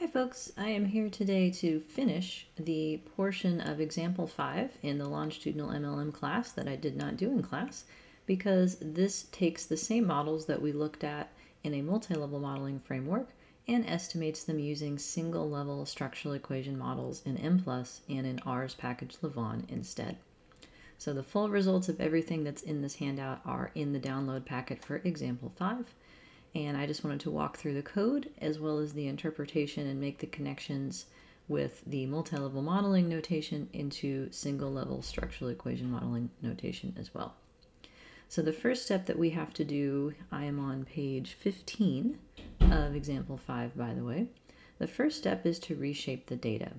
Hi folks, I am here today to finish the portion of example 5 in the longitudinal MLM class that I did not do in class because this takes the same models that we looked at in a multi-level modeling framework and estimates them using single level structural equation models in M+, and in R's package lavaan instead. So the full results of everything that's in this handout are in the download packet for example 5 and I just wanted to walk through the code as well as the interpretation and make the connections with the multi-level modeling notation into single level structural equation modeling notation as well. So the first step that we have to do, I am on page 15 of example 5 by the way. The first step is to reshape the data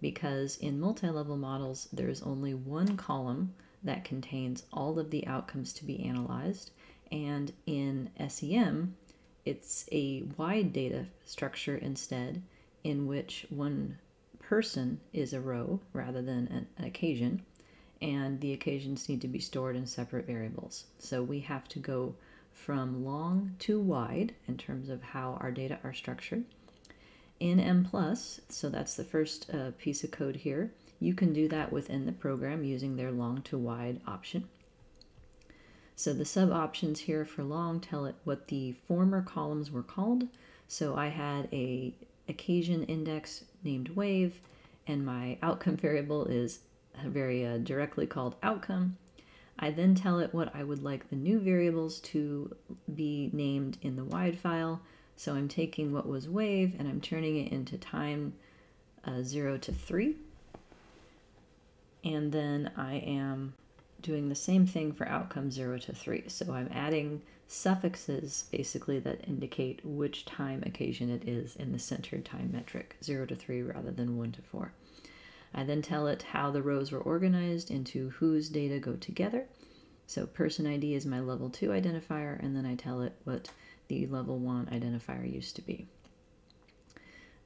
because in multi-level models there's only one column that contains all of the outcomes to be analyzed and in SEM it's a wide data structure instead, in which one person is a row rather than an, occasion, and the occasions need to be stored in separate variables. So we have to go from long to wide in terms of how our data are structured. In M+, so that's the first uh, piece of code here, you can do that within the program using their long to wide option. So the sub options here for long tell it what the former columns were called. So I had a occasion index named wave, and my outcome variable is very uh, directly called outcome. I then tell it what I would like the new variables to be named in the wide file. So I'm taking what was wave and I'm turning it into time uh, 0 to 3. And then I am doing the same thing for outcome 0 to 3. So I'm adding suffixes basically that indicate which time occasion it is in the centered time metric, 0 to 3 rather than 1 to 4. I then tell it how the rows were organized into whose data go together. So person ID is my level 2 identifier, and then I tell it what the level 1 identifier used to be.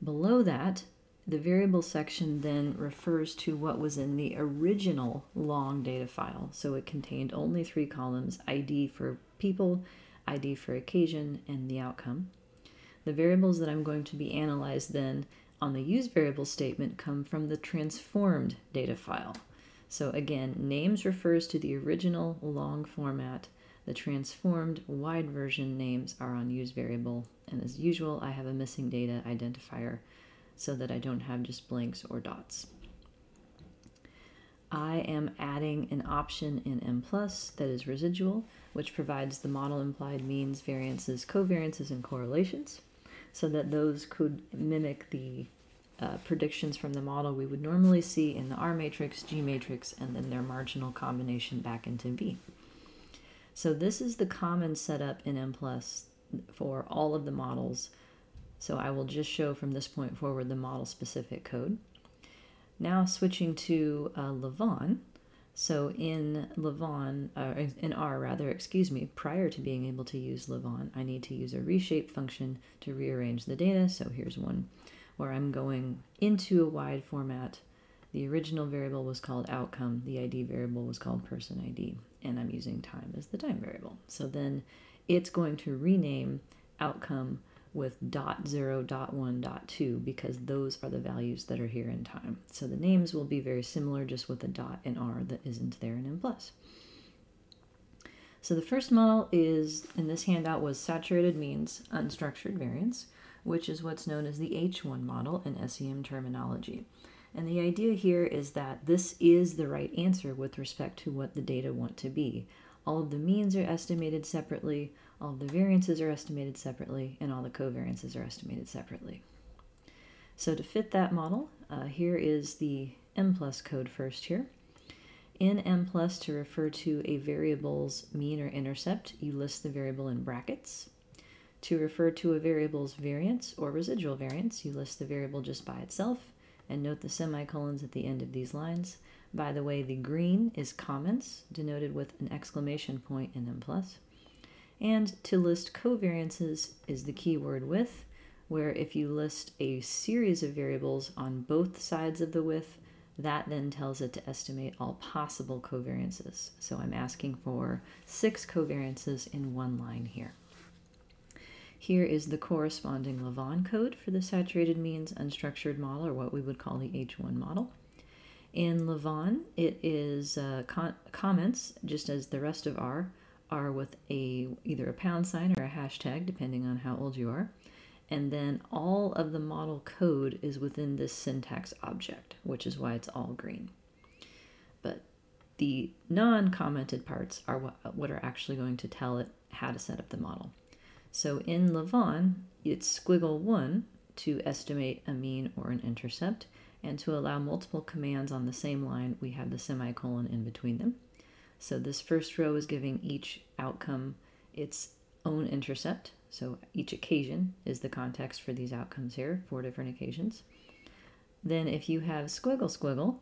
Below that, the variable section then refers to what was in the original long data file. So it contained only three columns, ID for people, ID for occasion, and the outcome. The variables that I'm going to be analyzed then on the use variable statement come from the transformed data file. So again, names refers to the original long format. The transformed wide version names are on use variable. And as usual, I have a missing data identifier so that I don't have just blanks or dots. I am adding an option in M+, that is residual, which provides the model implied means, variances, covariances, and correlations, so that those could mimic the uh, predictions from the model we would normally see in the R matrix, G matrix, and then their marginal combination back into V. So this is the common setup in M+, for all of the models so I will just show from this point forward the model specific code. Now switching to uh, lavaan. So in lavaan, uh, in R rather, excuse me, prior to being able to use lavaan, I need to use a reshape function to rearrange the data. So here's one where I'm going into a wide format. The original variable was called outcome. The ID variable was called person ID. And I'm using time as the time variable. So then it's going to rename outcome with dot zero, dot one, dot two, because those are the values that are here in time. So the names will be very similar, just with a dot in R that isn't there in M+. plus. So the first model is, in this handout, was saturated means unstructured variance, which is what's known as the H1 model in SEM terminology. And the idea here is that this is the right answer with respect to what the data want to be. All of the means are estimated separately, all the variances are estimated separately, and all the covariances are estimated separately. So to fit that model, uh, here is the M plus code first here. In M plus, to refer to a variable's mean or intercept, you list the variable in brackets. To refer to a variable's variance or residual variance, you list the variable just by itself, and note the semicolons at the end of these lines. By the way, the green is comments, denoted with an exclamation point in M+. plus. And to list covariances is the keyword with, where if you list a series of variables on both sides of the with, that then tells it to estimate all possible covariances. So I'm asking for six covariances in one line here. Here is the corresponding Lavaan code for the saturated means unstructured model, or what we would call the H1 model. In Lavaan, it is uh, comments, just as the rest of R, are with a either a pound sign or a hashtag, depending on how old you are. And then all of the model code is within this syntax object, which is why it's all green. But the non-commented parts are what, what are actually going to tell it how to set up the model. So in Lavaan, it's squiggle 1 to estimate a mean or an intercept, and to allow multiple commands on the same line, we have the semicolon in between them. So this first row is giving each outcome its own intercept. So each occasion is the context for these outcomes here, four different occasions. Then if you have squiggle squiggle,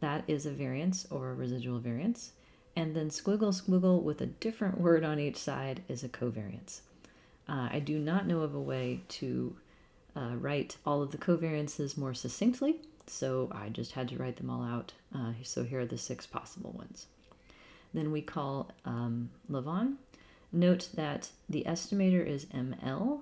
that is a variance or a residual variance. And then squiggle squiggle with a different word on each side is a covariance. Uh, I do not know of a way to uh, write all of the covariances more succinctly, so I just had to write them all out. Uh, so here are the six possible ones. Then we call um, Lavaan. Note that the estimator is ML.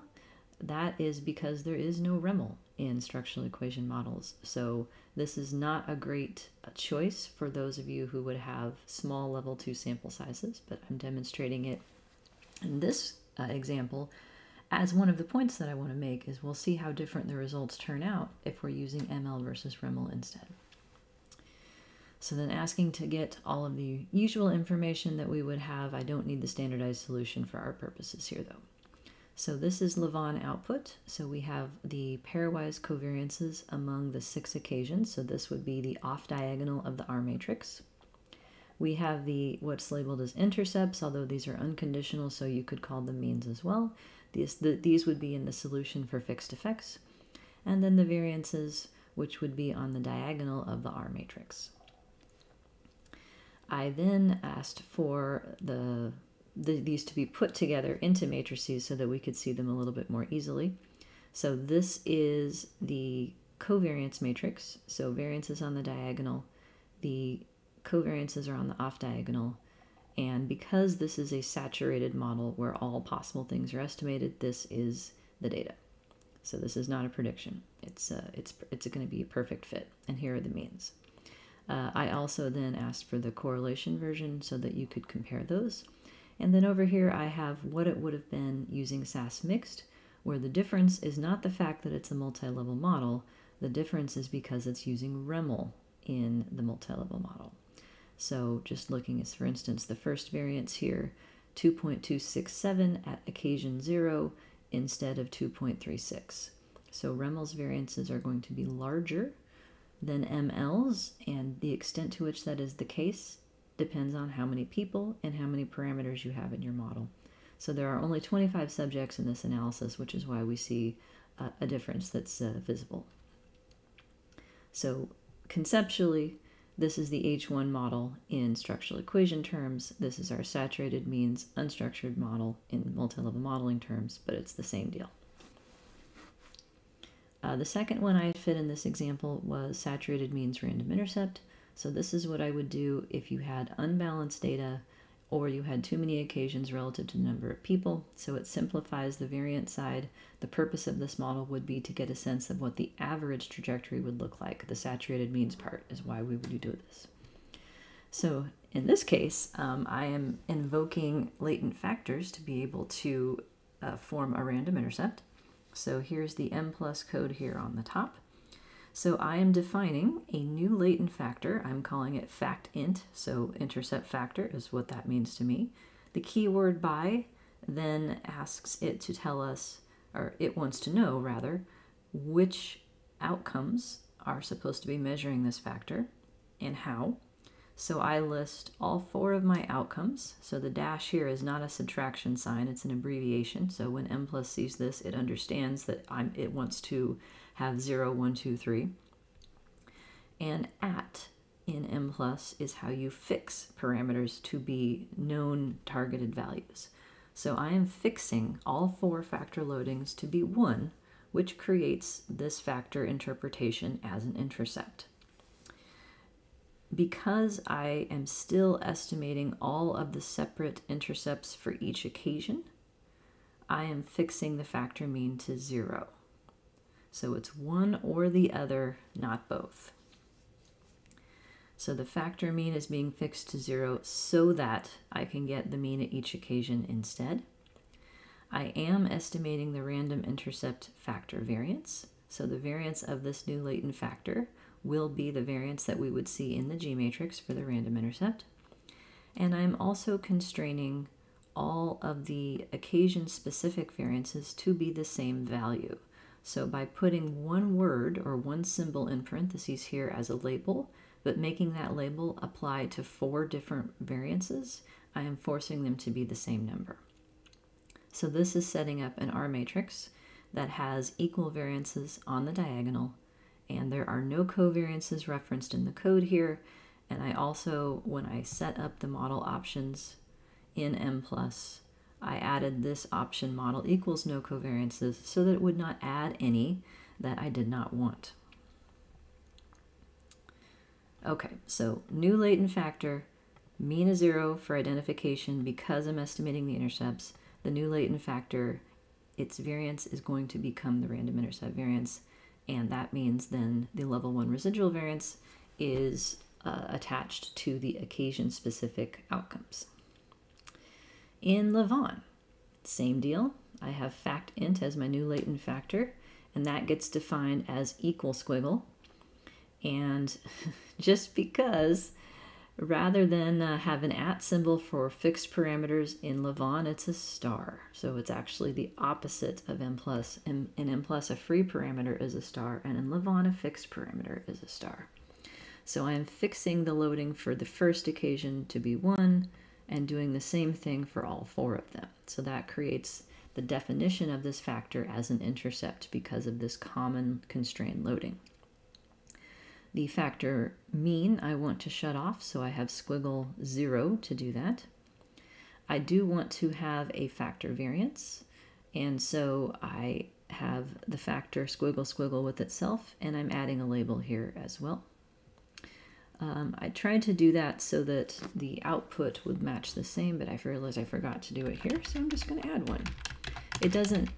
That is because there is no REML in structural equation models. So this is not a great uh, choice for those of you who would have small level 2 sample sizes, but I'm demonstrating it in this uh, example as one of the points that I want to make is we'll see how different the results turn out if we're using ML versus REML instead. So then asking to get all of the usual information that we would have, I don't need the standardized solution for our purposes here though. So this is Lavaan output. So we have the pairwise covariances among the six occasions. So this would be the off diagonal of the R matrix. We have the what's labeled as intercepts, although these are unconditional, so you could call them means as well. These, the, these would be in the solution for fixed effects. And then the variances, which would be on the diagonal of the R matrix. I then asked for the, the, these to be put together into matrices so that we could see them a little bit more easily. So this is the covariance matrix. So variances on the diagonal, the covariances are on the off diagonal, and because this is a saturated model where all possible things are estimated, this is the data. So this is not a prediction. It's uh, it's it's going to be a perfect fit. And here are the means. Uh, I also then asked for the correlation version so that you could compare those. And then over here I have what it would have been using SAS mixed, where the difference is not the fact that it's a multi-level model, the difference is because it's using REML in the multi-level model. So just looking as, for instance, the first variance here, 2.267 at occasion 0 instead of 2.36. So REML's variances are going to be larger than ML's, and the extent to which that is the case depends on how many people and how many parameters you have in your model. So there are only 25 subjects in this analysis, which is why we see a, difference that's uh, visible. So conceptually, this is the H1 model in structural equation terms. This is our saturated means unstructured model in multi-level modeling terms, but it's the same deal. Uh, the second one I fit in this example was saturated means random intercept. So this is what I would do if you had unbalanced data or you had too many occasions relative to the number of people. So it simplifies the variance side. The purpose of this model would be to get a sense of what the average trajectory would look like. The saturated means part is why we would do this. So in this case, um, I am invoking latent factors to be able to uh, form a random intercept. So here's the m plus code here on the top. So I am defining a new latent factor. I'm calling it fact int, so intercept factor is what that means to me. The keyword by then asks it to tell us, or it wants to know rather, which outcomes are supposed to be measuring this factor and how. So I list all four of my outcomes. So the dash here is not a subtraction sign, it's an abbreviation. So when m plus sees this, it understands that I'm, it wants to have 0, 1, 2, 3. And at in M plus is how you fix parameters to be known targeted values. So I am fixing all four factor loadings to be 1, which creates this factor interpretation as an intercept. Because I am still estimating all of the separate intercepts for each occasion, I am fixing the factor mean to zero. So it's one or the other, not both. So the factor mean is being fixed to zero so that I can get the mean at each occasion instead. I am estimating the random intercept factor variance. So the variance of this new latent factor will be the variance that we would see in the G matrix for the random intercept. And I'm also constraining all of the occasion specific variances to be the same value. So by putting one word or one symbol in parentheses here as a label, but making that label apply to four different variances, I am forcing them to be the same number. So this is setting up an R matrix that has equal variances on the diagonal, and there are no covariances referenced in the code here. And I also, when I set up the model options in M+, I added this option model equals no covariances so that it would not add any that I did not want. Okay, so new latent factor, mean is zero for identification because I'm estimating the intercepts. The new latent factor, its variance is going to become the random intercept variance, and that means then the level one residual variance is uh, attached to the occasion specific outcomes. In lavaan, same deal. I have fact int as my new latent factor, and that gets defined as equal squiggle. And just because rather than uh, have an at symbol for fixed parameters in lavaan, it's a star. So it's actually the opposite of m plus. In, in m plus, a free parameter is a star, and in lavaan, a fixed parameter is a star. So I'm fixing the loading for the first occasion to be 1, and doing the same thing for all four of them. So that creates the definition of this factor as an intercept because of this common constrained loading. The factor mean I want to shut off, so I have squiggle 0 to do that. I do want to have a factor variance, and so I have the factor squiggle squiggle with itself, and I'm adding a label here as well. Um, I tried to do that so that the output would match the same, but I realized I forgot to do it here, so I'm just going to add one. It doesn't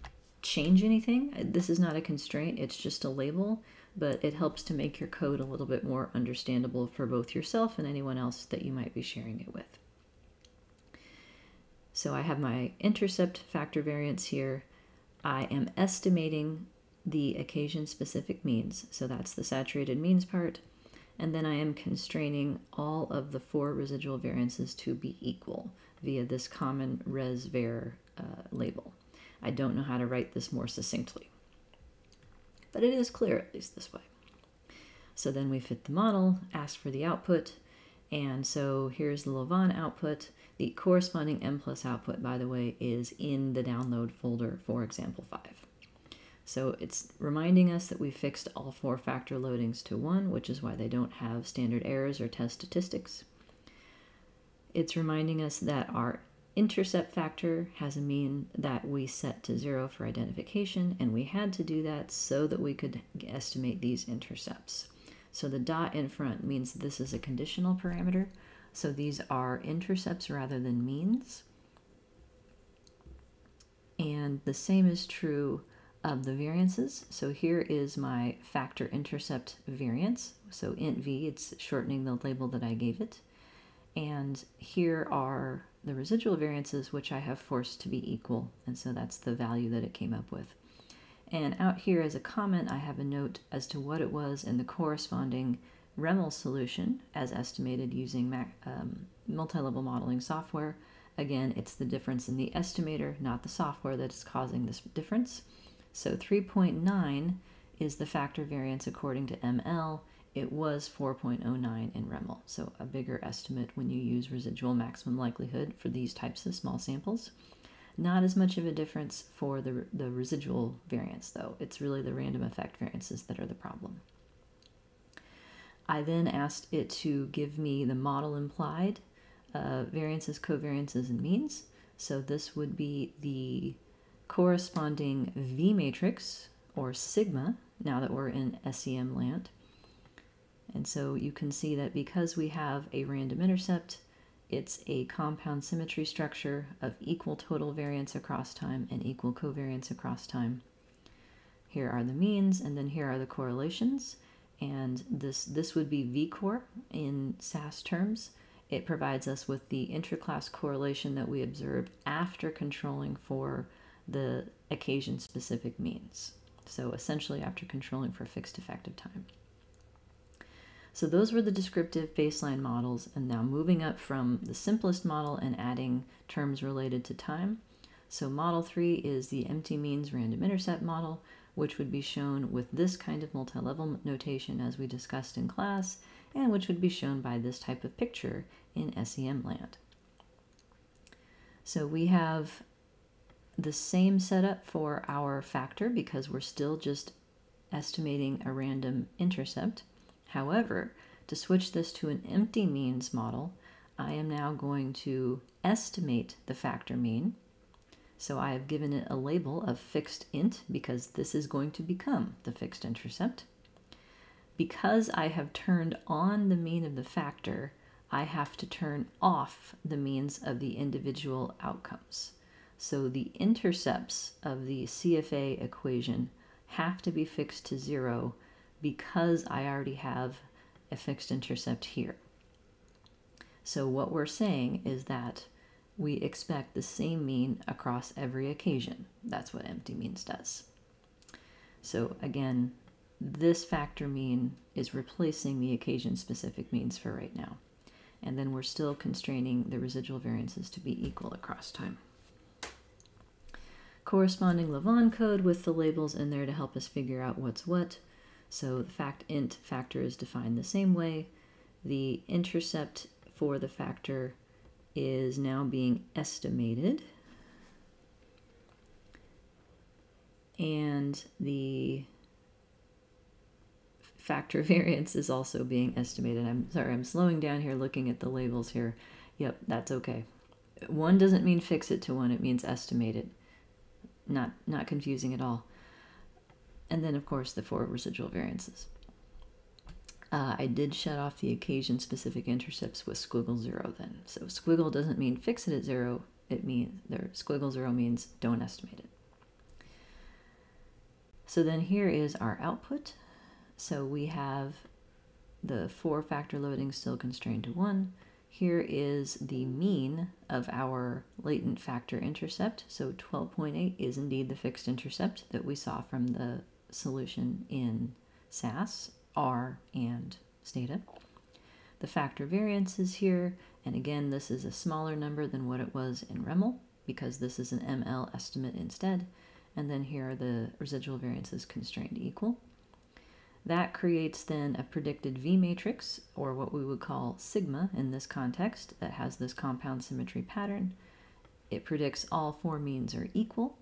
change anything. This is not a constraint, it's just a label, but it helps to make your code a little bit more understandable for both yourself and anyone else that you might be sharing it with. So I have my intercept factor variance here. I am estimating the occasion specific means, so that's the saturated means part and then I am constraining all of the four residual variances to be equal via this common res_var uh, label. I don't know how to write this more succinctly, but it is clear at least this way. So then we fit the model, ask for the output, and so here's the lavaan output. The corresponding M plus output, by the way, is in the download folder for example 5. So it's reminding us that we fixed all four factor loadings to 1, which is why they don't have standard errors or test statistics. It's reminding us that our intercept factor has a mean that we set to 0 for identification, and we had to do that so that we could estimate these intercepts. So the dot in front means this is a conditional parameter, so these are intercepts rather than means. And the same is true of the variances. So here is my factor intercept variance. So int v, it's shortening the label that I gave it. And here are the residual variances, which I have forced to be equal. And so that's the value that it came up with. And out here as a comment, I have a note as to what it was in the corresponding REML solution as estimated using um, multi-level modeling software. Again, it's the difference in the estimator, not the software that is causing this difference. So 3.9 is the factor variance according to ML. It was 4.09 in REML, so a bigger estimate when you use residual maximum likelihood for these types of small samples. Not as much of a difference for the, the residual variance, though. It's really the random effect variances that are the problem. I then asked it to give me the model implied uh, variances, covariances, and means. So this would be the corresponding V matrix or sigma now that we're in SEM land. And so you can see that because we have a random intercept it's a compound symmetry structure of equal total variance across time and equal covariance across time. Here are the means, and then here are the correlations. And this, this would be V-core in SAS terms. It provides us with the intraclass correlation that we observed after controlling for the occasion-specific means. So essentially after controlling for fixed effective time. So those were the descriptive baseline models, and now moving up from the simplest model and adding terms related to time. So model three is the empty means random intercept model, which would be shown with this kind of multi-level notation as we discussed in class, and which would be shown by this type of picture in SEM land. So we have the same setup for our factor because we're still just estimating a random intercept. However, to switch this to an empty means model, I am now going to estimate the factor mean. So I have given it a label of fixed int because this is going to become the fixed intercept. Because I have turned on the mean of the factor, I have to turn off the means of the individual outcomes. So the intercepts of the CFA equation have to be fixed to zero because I already have a fixed intercept here. So what we're saying is that we expect the same mean across every occasion. That's what empty means does. So again, this factor mean is replacing the occasion specific means for right now. And then we're still constraining the residual variances to be equal across time. Corresponding Lavaan code with the labels in there to help us figure out what's what. So the fact int factor is defined the same way. The intercept for the factor is now being estimated. And the factor variance is also being estimated. I'm sorry, I'm slowing down here looking at the labels here. Yep, that's okay. One doesn't mean fix it to one, it means estimate it. Not, not confusing at all and then of course the four residual variances. Uh, I did shut off the occasion specific intercepts with squiggle zero then. So squiggle doesn't mean fix it at zero, it means there squiggle zero means don't estimate it. So then here is our output. So we have the four factor loading still constrained to one. Here is the mean of our latent factor intercept. So 12.8 is indeed the fixed intercept that we saw from the solution in SAS, R, and Stata. The factor variance is here, and again, this is a smaller number than what it was in REML because this is an ML estimate instead. And then here are the residual variances constrained equal. That creates then a predicted V matrix, or what we would call sigma in this context, that has this compound symmetry pattern. It predicts all four means are equal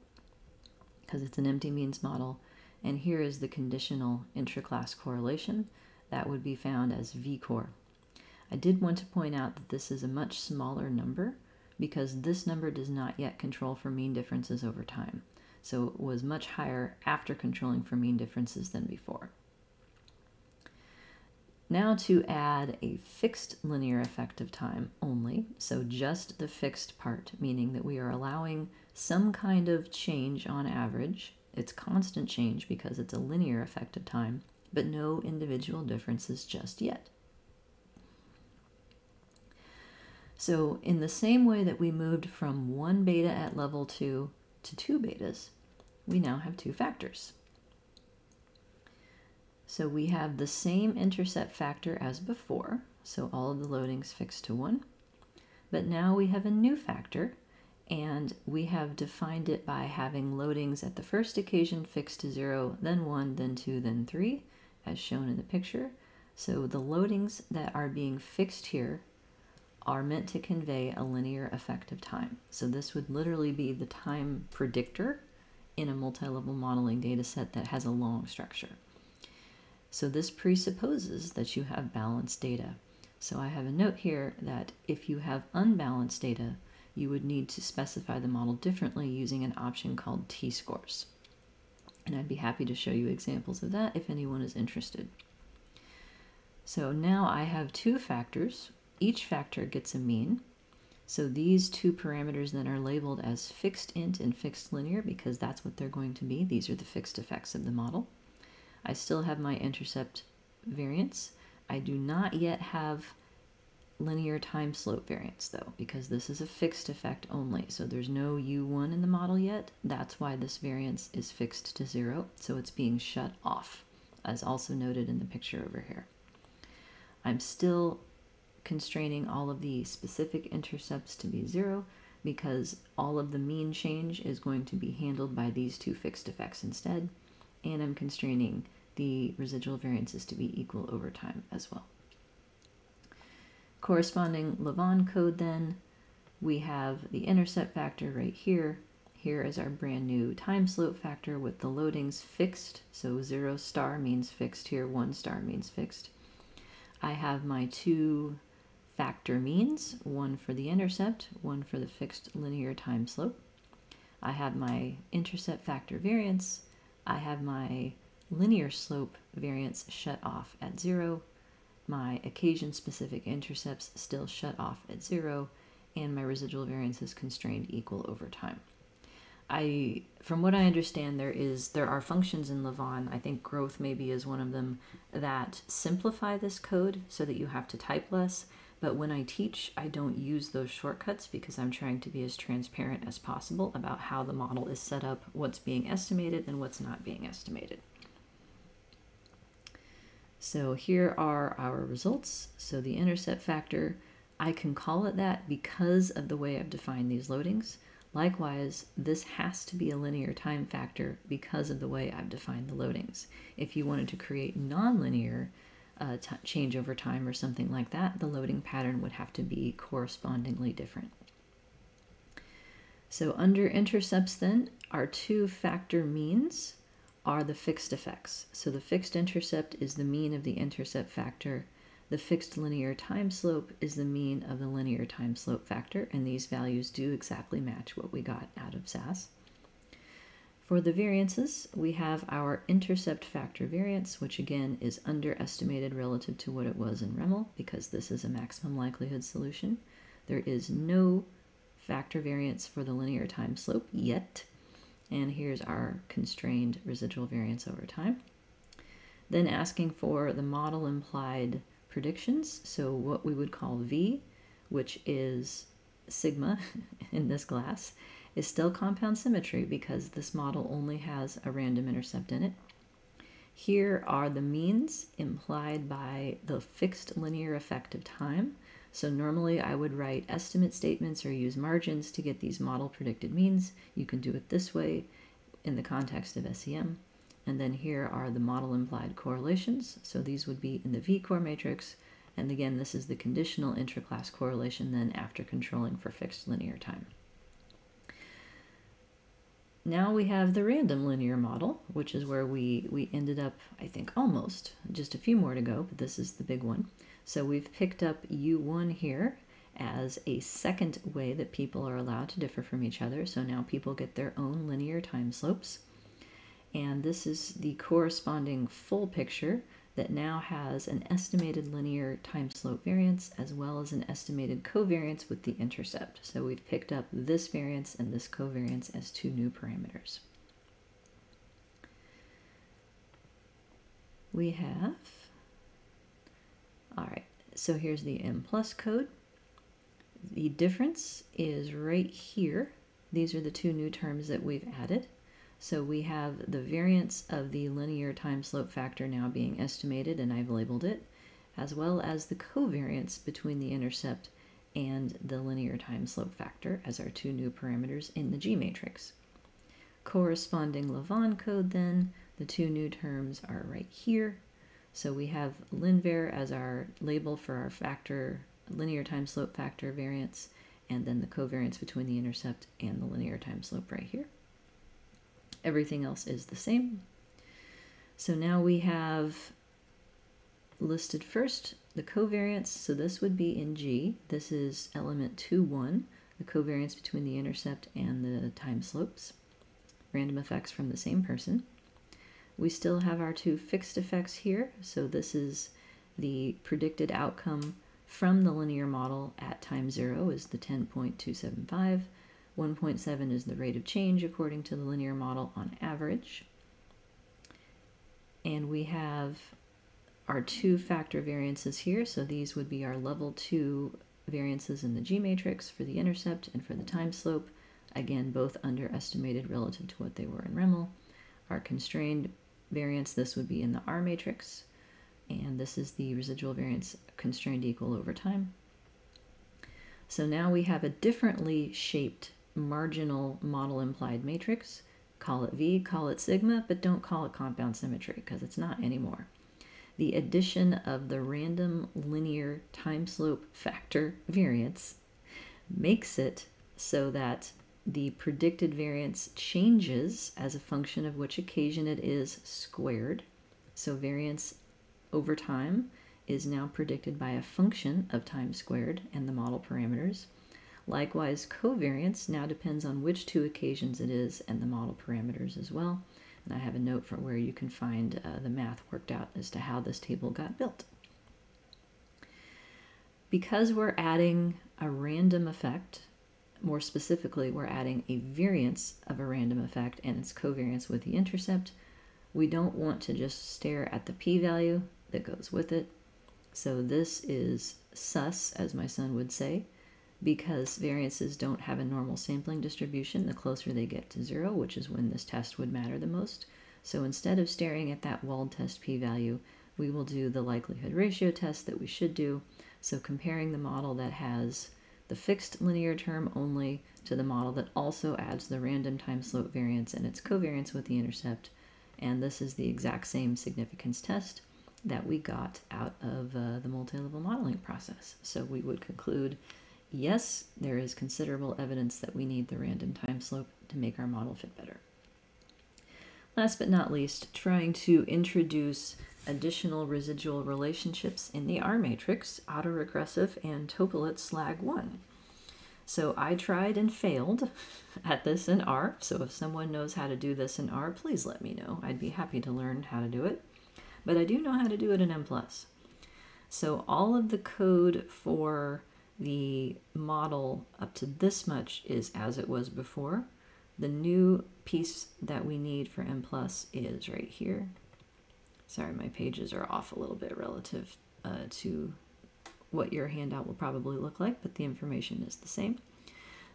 because it's an empty means model, and here is the conditional intraclass correlation that would be found as V-core. I did want to point out that this is a much smaller number because this number does not yet control for mean differences over time. So it was much higher after controlling for mean differences than before. Now to add a fixed linear effective time only, so just the fixed part, meaning that we are allowing some kind of change on average it's constant change because it's a linear effect of time, but no individual differences just yet. So in the same way that we moved from one beta at level 2 to two betas, we now have two factors. So we have the same intercept factor as before, so all of the loadings fixed to 1. But now we have a new factor and we have defined it by having loadings at the first occasion fixed to 0, then 1, then 2, then 3, as shown in the picture. So the loadings that are being fixed here are meant to convey a linear effective time. So this would literally be the time predictor in a multi-level modeling data set that has a long structure. So this presupposes that you have balanced data. So I have a note here that if you have unbalanced data, you would need to specify the model differently using an option called t-scores. And I'd be happy to show you examples of that if anyone is interested. So now I have two factors. Each factor gets a mean, So these two parameters then are labeled as fixed int and fixed linear because that's what they're going to be. These are the fixed effects of the model. I still have my intercept variance. I do not yet have linear time slope variance though, because this is a fixed effect only. So there's no U1 in the model yet. That's why this variance is fixed to zero. So it's being shut off, as also noted in the picture over here. I'm still constraining all of the specific intercepts to be zero because all of the mean change is going to be handled by these two fixed effects instead. And I'm constraining the residual variances to be equal over time as well. Corresponding Lavaan code then, we have the intercept factor right here. Here is our brand new time slope factor with the loadings fixed. So zero star means fixed here, one star means fixed. I have my two factor means, one for the intercept, one for the fixed linear time slope. I have my intercept factor variance. I have my linear slope variance shut off at zero, my occasion specific intercepts still shut off at zero, and my residual variance is constrained equal over time. I, from what I understand, there is there are functions in Lavaan. I think growth maybe is one of them that simplify this code so that you have to type less. But when I teach, I don't use those shortcuts because I'm trying to be as transparent as possible about how the model is set up, what's being estimated, and what's not being estimated. So here are our results. So the intercept factor, I can call it that because of the way I've defined these loadings. Likewise, this has to be a linear time factor because of the way I've defined the loadings. If you wanted to create nonlinear uh, change over time or something like that, the loading pattern would have to be correspondingly different. So under intercepts then, our two factor means are the fixed effects. So the fixed intercept is the mean of the intercept factor. The fixed linear time slope is the mean of the linear time slope factor, and these values do exactly match what we got out of SAS. For the variances, we have our intercept factor variance, which again is underestimated relative to what it was in REML because this is a maximum likelihood solution. There is no factor variance for the linear time slope yet. And here's our constrained residual variance over time. Then asking for the model implied predictions, so what we would call V, which is sigma in this glass, is still compound symmetry because this model only has a random intercept in it. Here are the means implied by the fixed linear effect of time. So normally I would write estimate statements or use margins to get these model predicted means. You can do it this way in the context of SEM. And then here are the model implied correlations. So these would be in the V-core matrix. And again, this is the conditional intraclass correlation then after controlling for fixed linear time. Now we have the random linear model, which is where we, we ended up, I think, almost. Just a few more to go, but this is the big one. So we've picked up U1 here as a second way that people are allowed to differ from each other. So now people get their own linear time slopes. And this is the corresponding full picture that now has an estimated linear time slope variance as well as an estimated covariance with the intercept. So we've picked up this variance and this covariance as two new parameters. We have, all right, so here's the M plus code. The difference is right here. These are the two new terms that we've added. So we have the variance of the linear time slope factor now being estimated, and I've labeled it, as well as the covariance between the intercept and the linear time slope factor as our two new parameters in the G matrix. Corresponding Lavaan code then, the two new terms are right here. So we have linvar as our label for our factor linear time slope factor variance, and then the covariance between the intercept and the linear time slope right here. Everything else is the same. So now we have listed first the covariance. So this would be in G. This is element 2, 1, the covariance between the intercept and the time slopes. Random effects from the same person. We still have our two fixed effects here. So this is the predicted outcome from the linear model at time zero is the 10.275. 1.7 is the rate of change according to the linear model on average. And we have our two factor variances here. So these would be our level two variances in the G matrix for the intercept and for the time slope. Again, both underestimated relative to what they were in REML. Our constrained variance, this would be in the R matrix. And this is the residual variance constrained equal over time. So now we have a differently shaped marginal model implied matrix. Call it V, call it sigma, but don't call it compound symmetry because it's not anymore the addition of the random linear time slope factor variance makes it so that the predicted variance changes as a function of which occasion it is squared. So variance over time is now predicted by a function of time squared and the model parameters. Likewise, covariance now depends on which two occasions it is and the model parameters as well. And I have a note for where you can find uh, the math worked out as to how this table got built. Because we're adding a random effect, more specifically, we're adding a variance of a random effect and its covariance with the intercept, we don't want to just stare at the p-value that goes with it. So this is sus, as my son would say, because variances don't have a normal sampling distribution the closer they get to zero, which is when this test would matter the most. So instead of staring at that wald test p-value, we will do the likelihood ratio test that we should do. So comparing the model that has the fixed linear term only to the model that also adds the random time slope variance and its covariance with the intercept. And this is the exact same significance test that we got out of uh, the multi-level modeling process. So we would conclude yes, there is considerable evidence that we need the random time slope to make our model fit better. Last but not least, trying to introduce additional residual relationships in the R matrix, autoregressive and Toeplitz lag 1. So I tried and failed at this in R, so if someone knows how to do this in R, please let me know. I'd be happy to learn how to do it. But I do know how to do it in M+. So all of the code for the model up to this much is as it was before. The new piece that we need for M plus is right here. Sorry, my pages are off a little bit relative uh, to what your handout will probably look like, but the information is the same.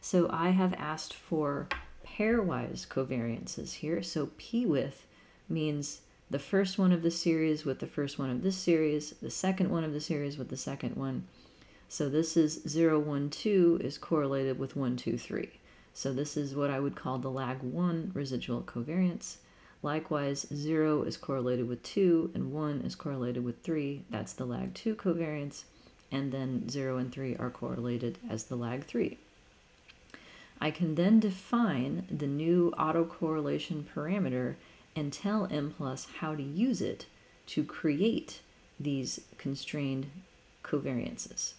So I have asked for pairwise covariances here. So p with means the first one of the series with the first one of this series, the second one of the series with the second one, so this is 0, 1, 2 is correlated with 1, 2, 3. So this is what I would call the lag 1 residual covariance. Likewise, 0 is correlated with 2 and 1 is correlated with 3. That's the lag 2 covariance. And then 0 and 3 are correlated as the lag 3. I can then define the new autocorrelation parameter and tell M plus how to use it to create these constrained covariances.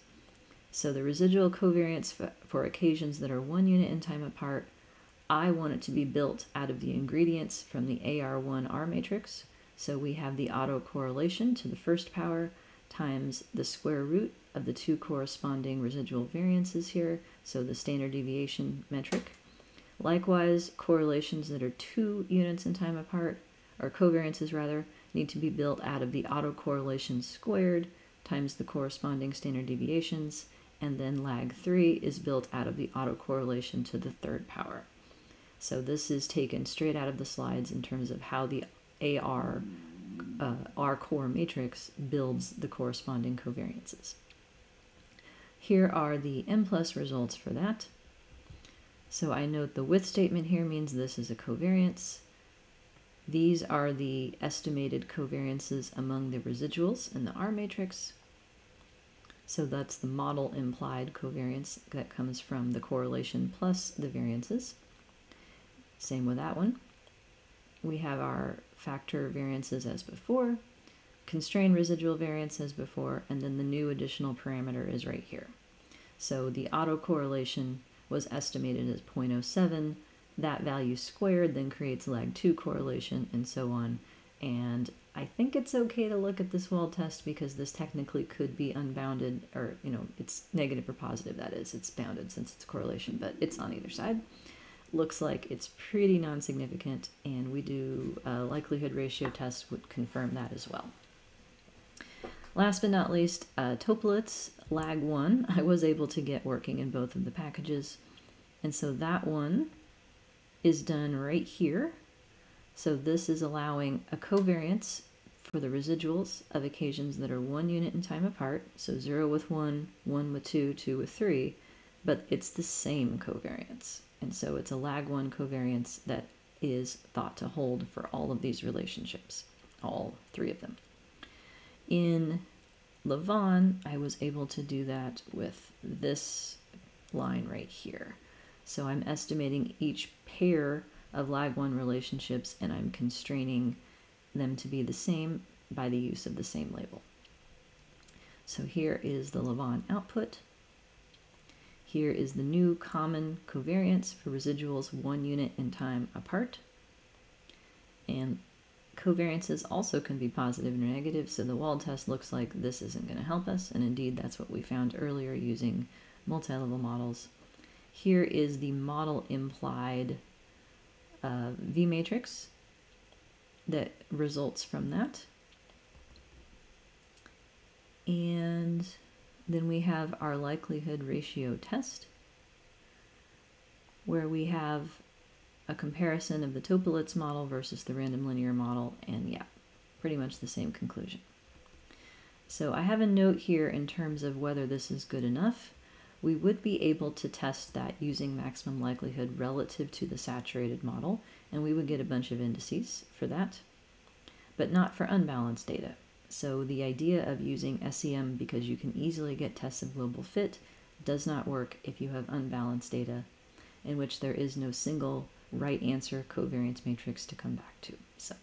So the residual covariance for occasions that are one unit in time apart, I want it to be built out of the ingredients from the AR1R matrix. So we have the autocorrelation to the first power times the square root of the two corresponding residual variances here, so the standard deviation metric. Likewise, correlations that are two units in time apart, or covariances rather, need to be built out of the autocorrelation squared times the corresponding standard deviations, and then lag 3 is built out of the autocorrelation to the third power. So this is taken straight out of the slides in terms of how the AR uh, R core matrix builds the corresponding covariances. Here are the M plus results for that. So I note the with statement here means this is a covariance. These are the estimated covariances among the residuals in the R matrix. So that's the model implied covariance that comes from the correlation plus the variances. Same with that one. We have our factor variances as before, constrained residual variance as before, and then the new additional parameter is right here. So the autocorrelation was estimated as 0.07. That value squared then creates lag 2 correlation and so on. And I think it's okay to look at this wald test because this technically could be unbounded, or, you know, it's negative or positive, that is. It's bounded since it's correlation, but it's on either side. Looks like it's pretty non significant, and we do a likelihood ratio test would confirm that as well. Last but not least, uh, Toeplitz lag 1 I was able to get working in both of the packages. And so that one is done right here. So this is allowing a covariance for the residuals of occasions that are one unit in time apart, so 0 with 1, 1 with 2, 2 with 3, but it's the same covariance. And so it's a lag 1 covariance that is thought to hold for all of these relationships, all three of them. In lavaan, I was able to do that with this line right here. So I'm estimating each pair of lag 1 relationships and I'm constraining them to be the same by the use of the same label. So here is the lavaan output. Here is the new common covariance for residuals one unit in time apart. And covariances also can be positive or negative, so the wald test looks like this isn't going to help us, and indeed that's what we found earlier using multi-level models. Here is the model implied uh, V matrix that results from that. And then we have our likelihood ratio test, where we have a comparison of the Toeplitz model versus the random linear model, and yeah, pretty much the same conclusion. So I have a note here in terms of whether this is good enough. We would be able to test that using maximum likelihood relative to the saturated model, and we would get a bunch of indices for that, but not for unbalanced data. So the idea of using SEM because you can easily get tests of global fit does not work if you have unbalanced data in which there is no single right answer covariance matrix to come back to. So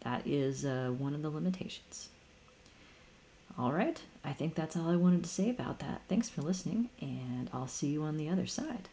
that is uh, one of the limitations. All right, I think that's all I wanted to say about that. Thanks for listening, and I'll see you on the other side.